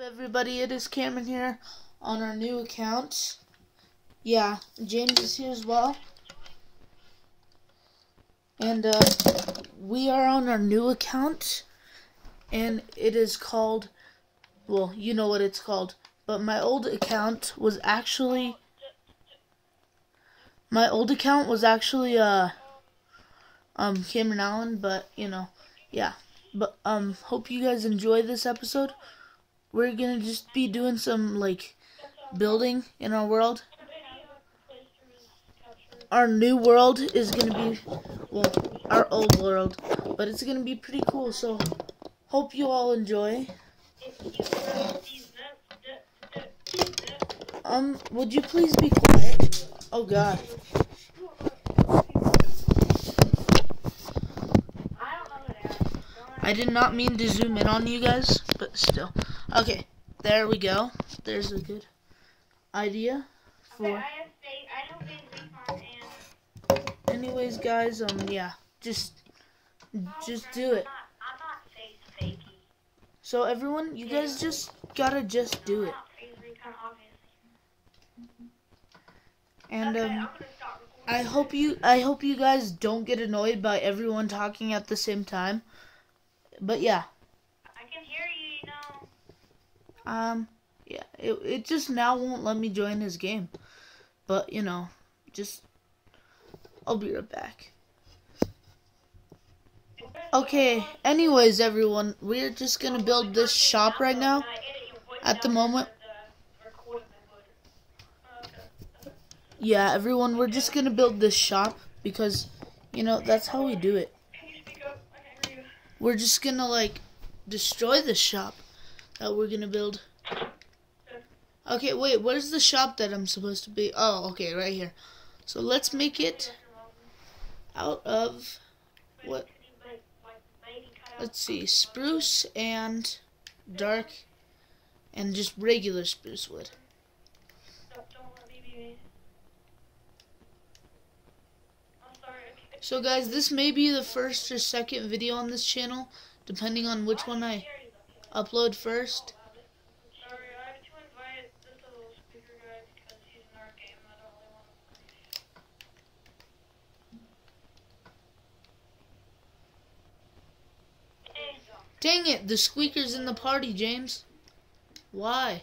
everybody? It is Cameron here on our new account. Yeah, James is here as well. And uh, we are on our new account, and it is called, well, you know what it's called, but my old account was actually, my old account was actually, uh, um, Cameron Allen, but, you know, yeah. But, um, hope you guys enjoy this episode we're gonna just be doing some like building in our world. Our new world is gonna be well, our old world, but it's gonna be pretty cool. So hope you all enjoy. Um, would you please be quiet? Oh God. I did not mean to zoom in on you guys, but still. Okay, there we go. There's a good idea for. Anyways, guys, um, yeah, just, just do it. So everyone, you guys just gotta just do it. And um, I hope you, I hope you guys don't get annoyed by everyone talking at the same time. But yeah. Um, yeah, it, it just now won't let me join his game. But, you know, just, I'll be right back. Okay, anyways, everyone, we're just gonna build this shop right now, at the moment. Yeah, everyone, we're just gonna build this shop, because, you know, that's how we do it. We're just gonna, like, destroy the shop that we're gonna build. Okay, wait, where's the shop that I'm supposed to be? Oh, okay, right here. So let's make it out of what? Let's see, spruce and dark and just regular spruce wood. So guys, this may be the first or second video on this channel, depending on which one I upload first. Dang it, the squeaker's in the party, James. Why?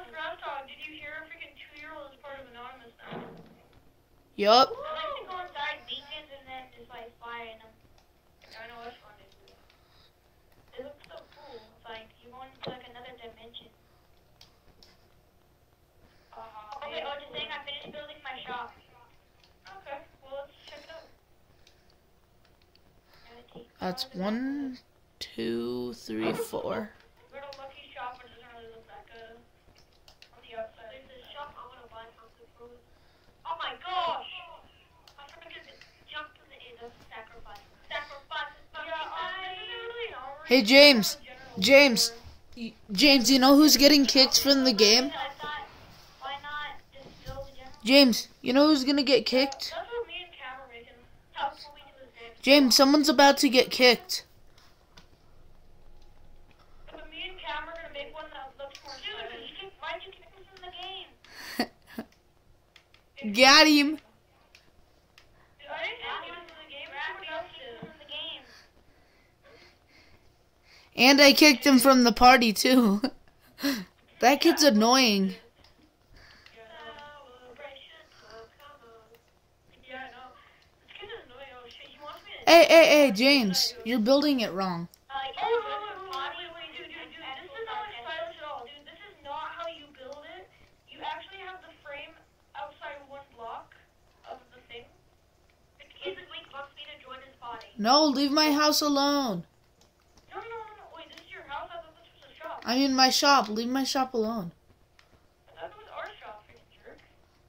Yup. That's one, two, three, four. Oh I'll just saying I finished building my gosh! Hey James, James, James, you know who's getting kicked from the game? James, you know who's gonna get kicked? James, someone's about to get kicked. Got him. And I kicked him from the party too. that kid's annoying. Hey, hey, hey, James, you're building it wrong. No, leave my house alone. No, no, no, no. Wait, this is your house? I thought this was a shop. I'm in my shop. Leave my shop alone. I thought it was our shop, jerk.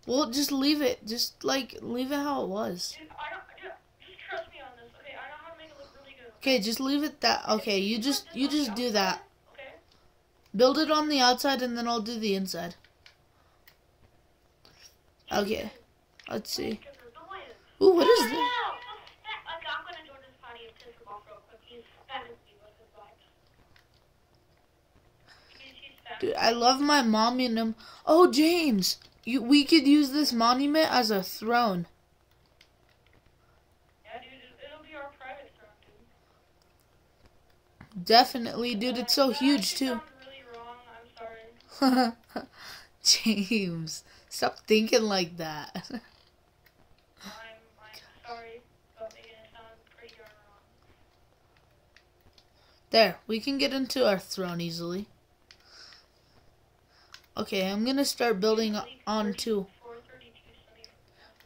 Well, just leave it. Just like leave it how it was. Dude, I don't. Dude, just trust me on this, okay? I know how to make it look really good. Okay, just leave it that. Okay, you just you just do that. Okay? Build it on the outside, and then I'll do the inside. Okay. Let's see. Because there's no way. Ooh, what is this? Okay, I'm gonna join this party and piss him off real quick. He's spamming me with his vibes. He's, he's spamming. Dude, I love my monument. Oh, James, you we could use this monument as a throne. Yeah, dude, it, it'll be our private throne, dude. Definitely, dude. It's so huge too. really wrong. I'm sorry. James, stop thinking like that. I'm, I'm sorry about making it sound pretty darn wrong. There, we can get into our throne easily. Okay, I'm gonna start building onto. 432 Sunny.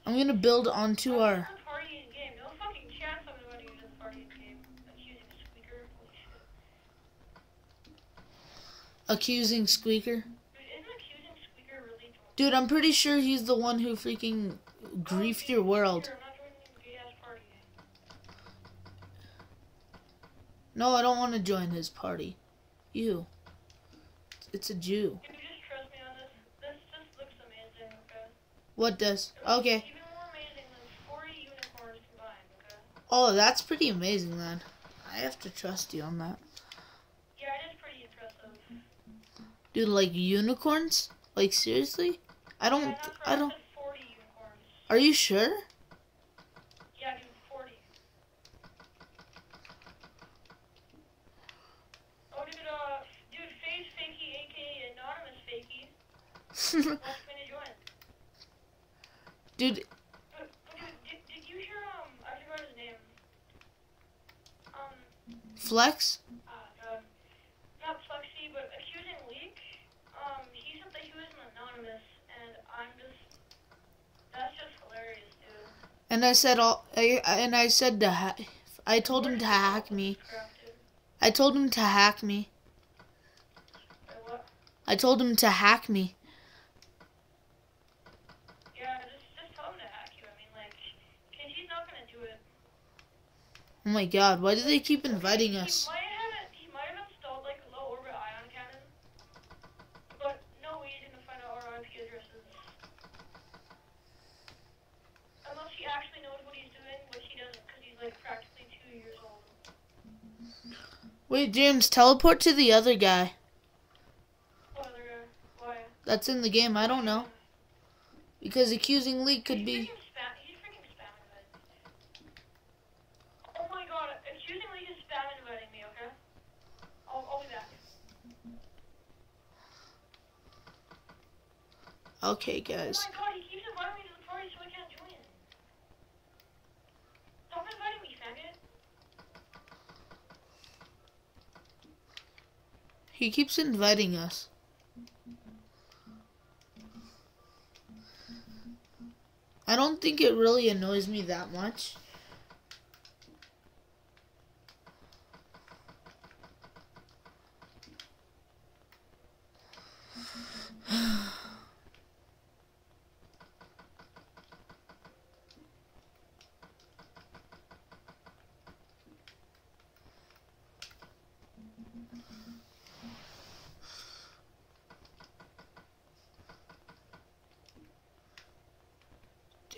I'm gonna build onto our. this is a party in game. No fucking chance I'm inviting you to the party in game. Accusing Squeaker. Holy shit. Accusing Squeaker. Dude, isn't accusing Squeaker really drunk? Dude, I'm pretty sure he's the one who freaking griefed your world. Squeaker, I'm not joining the gay ass party. No, I don't want to join his party. You. It's a Jew. What does? Okay. Even more amazing than 40 unicorns combined, okay? Oh, that's pretty amazing then. I have to trust you on that. Yeah, it is pretty impressive. Dude, like unicorns? Like seriously? I don't. Yeah, I don't. 40 unicorns. Are you sure? Yeah, dude, 40. Oh, dude, uh, dude, Face Fakey, aka Anonymous Fakey, wants me to join. Dude, dude, did, did you hear, um, I forgot his name. Um, Flex? uh. Not Flexi, but Accusing Leak. Um, he said that he was an anonymous, and I'm just, that's just hilarious, dude. And I said all. I, and I said to. Ha- I told him to hack me. I told him to hack me. I told him to hack me. Yeah, just, just tell him to hack you. I mean, like, cause he's not gonna do it. Oh my god, why do they keep inviting he us? He might have installed like low orbit ion cannon, but no way he's gonna find out our IP addresses. Unless he actually knows what he's doing, which he doesn't, because he's like practically two years old. Wait, James, teleport to the other guy. What other guy? Why? That's in the game. I don't know. Because accusing Lee could be. Freaking spam, he's freaking spam inviting. Oh my god, accusingly he's spam inviting me, okay? I'll, I'll be back. Okay, Oh guys. my god, he keeps inviting me to the party so I can't join. Stop inviting me. He keeps inviting us. I don't think it really annoys me that much.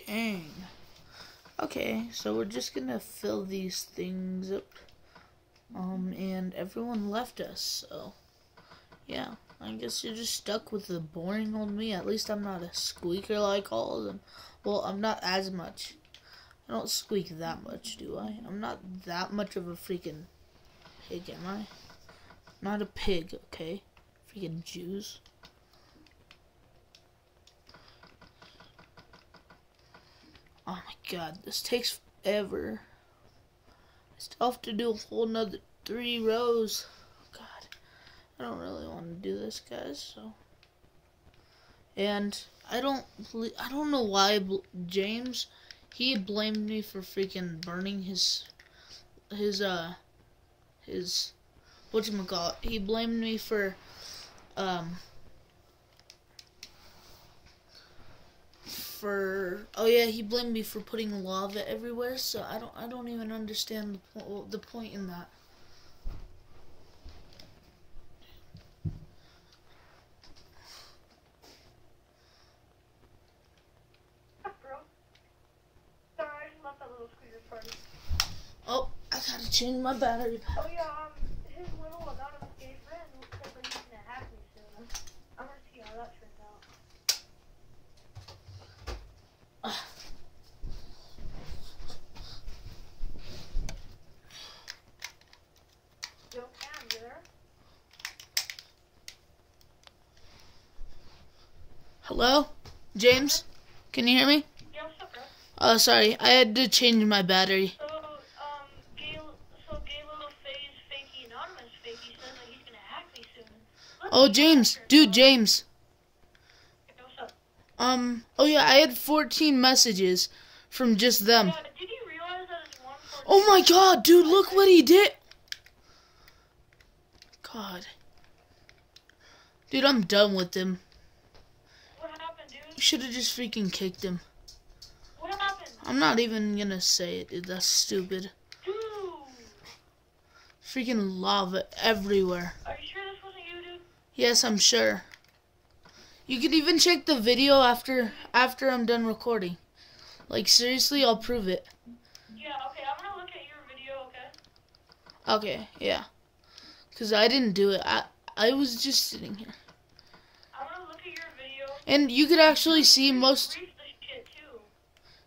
Dang. Okay, so we're just gonna fill these things up. Um, and everyone left us, so yeah. I guess you're just stuck with the boring old me. At least I'm not a squeaker like all of them. Well, I'm not as much. I don't squeak that much, do I? I'm not that much of a freaking pig, am I? not a pig, okay? Freaking Jews. Oh my god, this takes forever. I still have to do a whole nother three rows. God, I don't really want to do this, guys, so. And I don't, I don't know why James, he blamed me for freaking burning his, his, uh, his, whatchamacallit, he blamed me for, um, for oh yeah he blamed me for putting lava everywhere so I don't I don't even understand the, po the point in that Oh, I gotta change my battery. pack. Oh yeah, um, his little anonymous gay friend looks like he's gonna hack me soon. I'm gonna see how that turns out. Yo, Cam, you there? Hello, James. Can you hear me? Yeah, what's up, bro? Oh, sorry. I had to change my battery. So, um, gay, so gay little phase, fakey, anonymous fakey says that he's gonna hack me soon. Let's Oh, James, dude, James. Yo, what's up? Um. Oh yeah, I had 14 messages from just them. Yeah, did you realize that it's one Oh my God, dude! Look what he did. God. Dude, I'm done with him. What happened, You dude? Should have just freaking kicked him. What happened? I'm not even gonna say it, dude. That's stupid. Dude! Freaking lava everywhere. Are you sure this wasn't you, dude? Yes, I'm sure. You can even check the video after after I'm done recording. Like seriously, I'll prove it. Yeah, okay, I'm gonna look at your video, okay? Okay, yeah. Cause I didn't do it. I I was just sitting here, I'm gonna look at your video. And you could actually see most.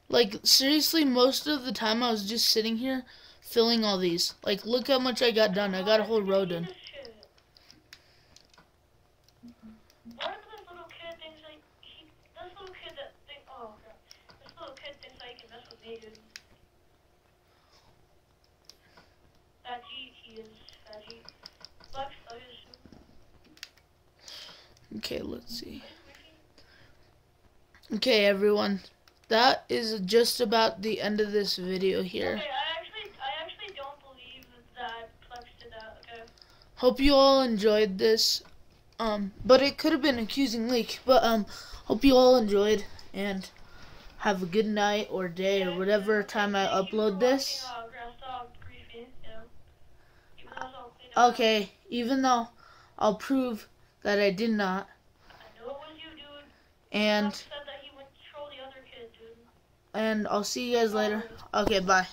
Like seriously, most of the time I was just sitting here filling all these. Like look how much I got done. I got a whole row done. Okay, let's see. Okay, everyone. That is just about the end of this video here. Okay, I actually, I actually don't believe that Plex did that. Okay. Hope you all enjoyed this. Um, but it could have been accusing leak. But um, hope you all enjoyed and have a good night or day or whatever time I upload this. uh, Grass Dog Briefing, you know. Even though it's all cleaned up. Okay, even though I'll prove that I did not, I know it you, dude. and Plex said that he went to troll the other kid, dude. And I'll see you guys later. Okay, bye.